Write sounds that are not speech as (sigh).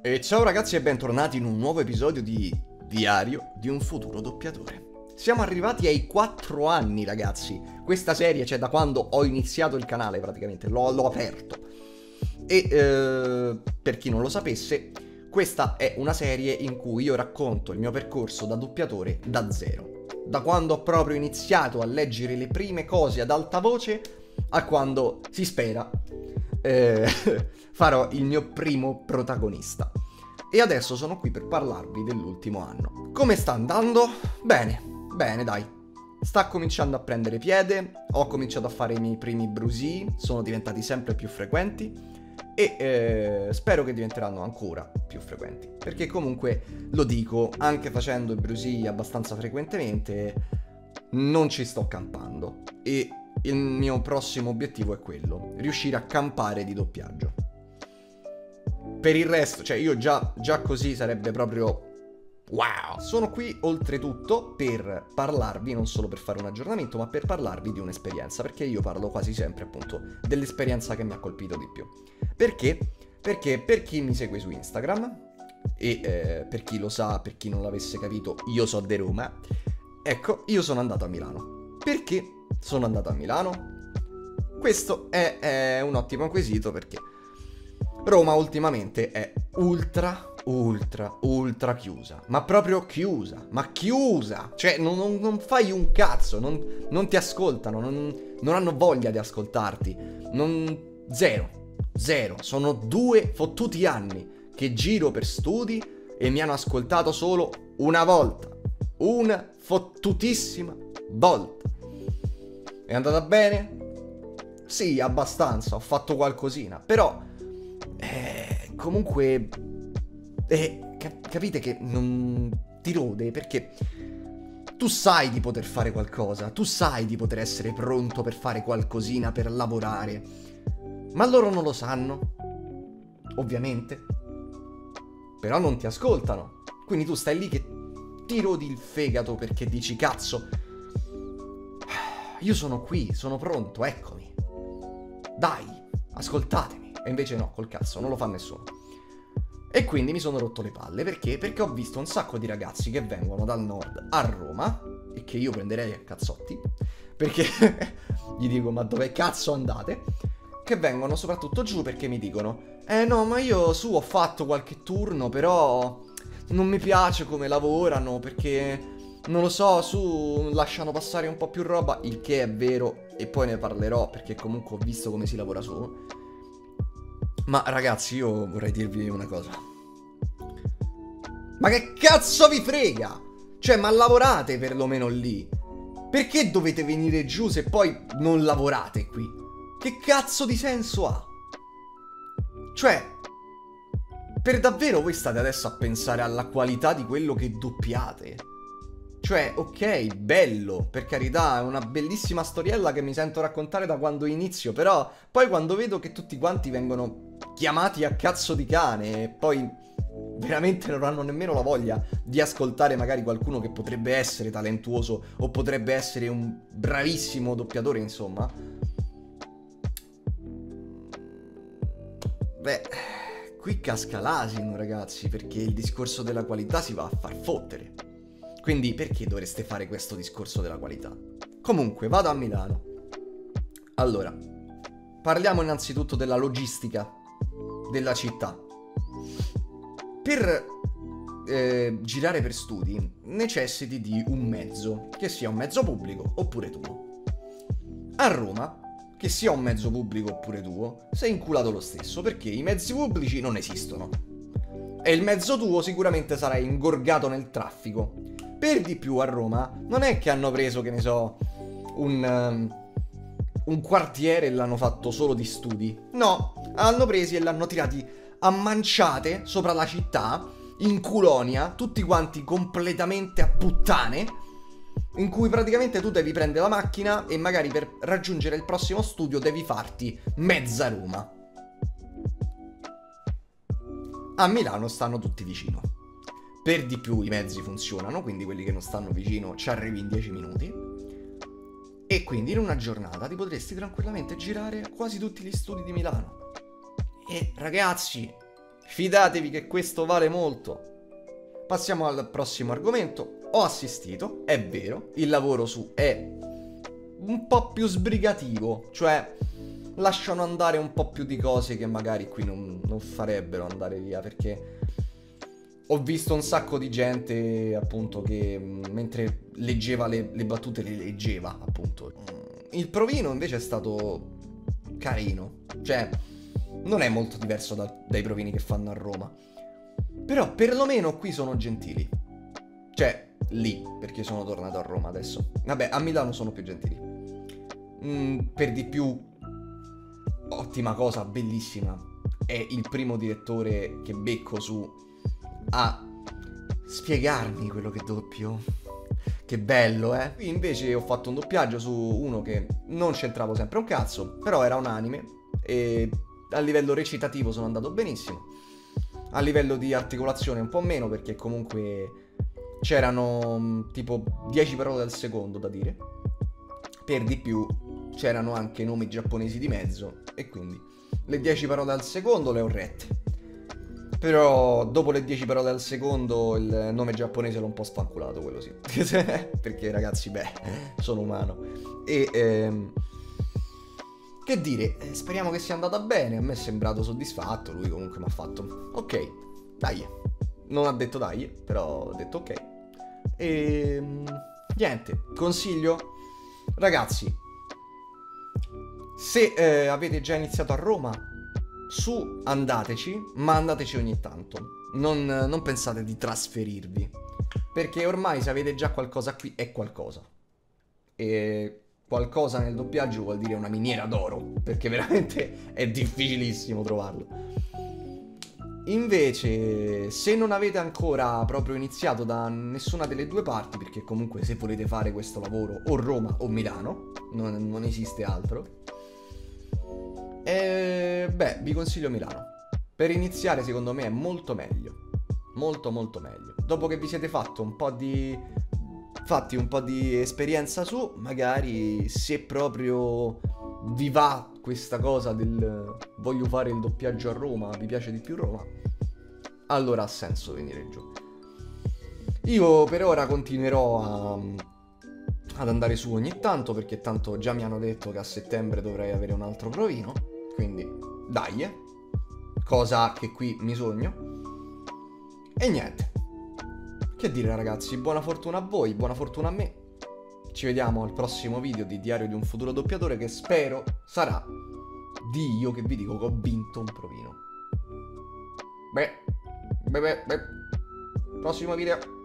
E ciao ragazzi e bentornati in un nuovo episodio di Diario di un futuro doppiatore. Siamo arrivati ai 4 anni ragazzi, questa serie c'è da quando ho iniziato il canale praticamente, l'ho, l'ho aperto. E eh, per chi non lo sapesse, questa è una serie in cui io racconto il mio percorso da doppiatore da zero. Da quando ho proprio iniziato a leggere le prime cose ad alta voce a quando si spera eh, (laughs) farò il mio primo protagonista. E adesso sono qui per parlarvi dell'ultimo anno. Come sta andando? Bene, bene dai. Sta cominciando a prendere piede, ho cominciato a fare i miei primi brusi, sono diventati sempre più frequenti e eh, spero che diventeranno ancora più frequenti. Perché comunque, lo dico, anche facendo i brusi abbastanza frequentemente, non ci sto campando. E il mio prossimo obiettivo è quello, riuscire a campare di doppiaggio. Per il resto, cioè io già, già così sarebbe proprio wow. Sono qui oltretutto per parlarvi, non solo per fare un aggiornamento, ma per parlarvi di un'esperienza, perché io parlo quasi sempre appunto dell'esperienza che mi ha colpito di più. Perché? Perché per chi mi segue su Instagram, e eh, per chi lo sa, per chi non l'avesse capito, io so di Roma, ecco, io sono andato a Milano. Perché sono andato a Milano? Questo è, è un ottimo quesito perché Roma ultimamente è ultra, ultra, ultra chiusa. Ma proprio chiusa. Ma chiusa. Cioè, non, non, non fai un cazzo. Non, non ti ascoltano. Non, non, hanno voglia di ascoltarti. zero. Zero. Sono due fottuti anni che giro per studi e mi hanno ascoltato solo una volta. Una fottutissima volta. È andata bene? Sì, abbastanza, ho fatto qualcosina, però... Eh, comunque... Eh, cap- capite che non ti rode perché tu sai di poter fare qualcosa, tu sai di poter essere pronto per fare qualcosina, per lavorare, ma loro non lo sanno, ovviamente. Però non ti ascoltano, quindi tu stai lì che ti rodi il fegato perché dici cazzo, io sono qui, sono pronto, eccomi. Dai, ascoltatemi. E invece no, col cazzo, non lo fa nessuno. E quindi mi sono rotto le palle, perché? Perché ho visto un sacco di ragazzi che vengono dal nord a Roma, e che io prenderei a cazzotti, perché (laughs) gli dico ma dove cazzo andate? Che vengono soprattutto giù perché mi dicono, eh no ma io su ho fatto qualche turno, però non mi piace come lavorano, perché non lo so, su lasciano passare un po' più roba, il che è vero e poi ne parlerò perché comunque ho visto come si lavora su. Ma ragazzi, io vorrei dirvi una cosa. Ma che cazzo vi frega? Cioè, ma lavorate perlomeno lì. Perché dovete venire giù se poi non lavorate qui? Che cazzo di senso ha? Cioè, per davvero voi state adesso a pensare alla qualità di quello che doppiate? Cioè, ok, bello, per carità, è una bellissima storiella che mi sento raccontare da quando inizio, però poi quando vedo che tutti quanti vengono chiamati a cazzo di cane e poi veramente non hanno nemmeno la voglia di ascoltare magari qualcuno che potrebbe essere talentuoso o potrebbe essere un bravissimo doppiatore, insomma. Beh, qui casca l'asino, ragazzi, perché il discorso della qualità si va a far fottere. Quindi perché dovreste fare questo discorso della qualità? Comunque, vado a Milano. Allora, parliamo innanzitutto della logistica della città. Per eh, girare per studi necessiti di un mezzo, che sia un mezzo pubblico oppure tuo. A Roma, che sia un mezzo pubblico oppure tuo, sei inculato lo stesso perché i mezzi pubblici non esistono. E il mezzo tuo sicuramente sarà ingorgato nel traffico per di più a Roma non è che hanno preso, che ne so, un, um, un quartiere e l'hanno fatto solo di studi. No, hanno presi e l'hanno tirati a manciate sopra la città, in Culonia, tutti quanti completamente a puttane, in cui praticamente tu devi prendere la macchina e magari per raggiungere il prossimo studio devi farti mezza Roma. A Milano stanno tutti vicino per di più i mezzi funzionano, quindi quelli che non stanno vicino ci arrivi in 10 minuti. E quindi in una giornata ti potresti tranquillamente girare quasi tutti gli studi di Milano. E ragazzi, Fidatevi che questo vale molto. Passiamo al prossimo argomento. Ho assistito, è vero, il lavoro su è un po' più sbrigativo, cioè lasciano andare un po' più di cose che magari qui non, non farebbero andare via perché ho visto un sacco di gente appunto che mm, mentre leggeva le, le, battute le leggeva appunto. Il provino invece è stato carino, cioè non è molto diverso da, dai provini che fanno a Roma. Però perlomeno qui sono gentili. Cioè, lì, perché sono tornato a Roma adesso. Vabbè, a Milano sono più gentili. Mm, per di più, ottima cosa, bellissima. È il primo direttore che becco su a spiegarmi quello che doppio. Che bello, eh? Qui invece ho fatto un doppiaggio su uno che non c'entravo sempre un cazzo, però era un anime e a livello recitativo sono andato benissimo. A livello di articolazione un po' meno perché comunque c'erano mm, tipo 10 parole al secondo da dire. Per di più c'erano anche nomi giapponesi di mezzo e quindi le 10 parole al secondo le ho rette. Però dopo le 10 parole al secondo il nome giapponese l'ho un po' sfanculato, quello sì. (laughs) Perché ragazzi, beh, sono umano. E ehm, che dire, eh, speriamo che sia andata bene. A me è sembrato soddisfatto. Lui comunque mi ha fatto ok, dai. Non ha detto dai, però ha detto ok. E ehm, niente, consiglio, ragazzi, se eh, avete già iniziato a Roma, su andateci, ma andateci ogni tanto. Non, non pensate di trasferirvi. Perché ormai se avete già qualcosa qui è qualcosa. E qualcosa nel doppiaggio vuol dire una miniera d'oro. Perché veramente (laughs) è difficilissimo trovarlo. Invece, se non avete ancora proprio iniziato da nessuna delle due parti, perché comunque se volete fare questo lavoro o Roma o Milano, non, non esiste altro, e beh, vi consiglio Milano. Per iniziare, secondo me, è molto meglio. Molto, molto meglio. Dopo che vi siete fatto un po' di. fatti un po' di esperienza su, magari se proprio vi va questa cosa del voglio fare il doppiaggio a Roma, vi piace di più Roma, allora ha senso venire giù. Io per ora continuerò a, ad andare su ogni tanto perché tanto già mi hanno detto che a settembre dovrei avere un altro provino quindi, dai, cosa che qui mi sogno. E niente. Che dire ragazzi, buona fortuna a voi, buona fortuna a me. Ci vediamo al prossimo video di Diario di un futuro doppiatore che spero sarà di io che vi dico che ho vinto un provino. Beh, beh, beh, beh. Prossimo video.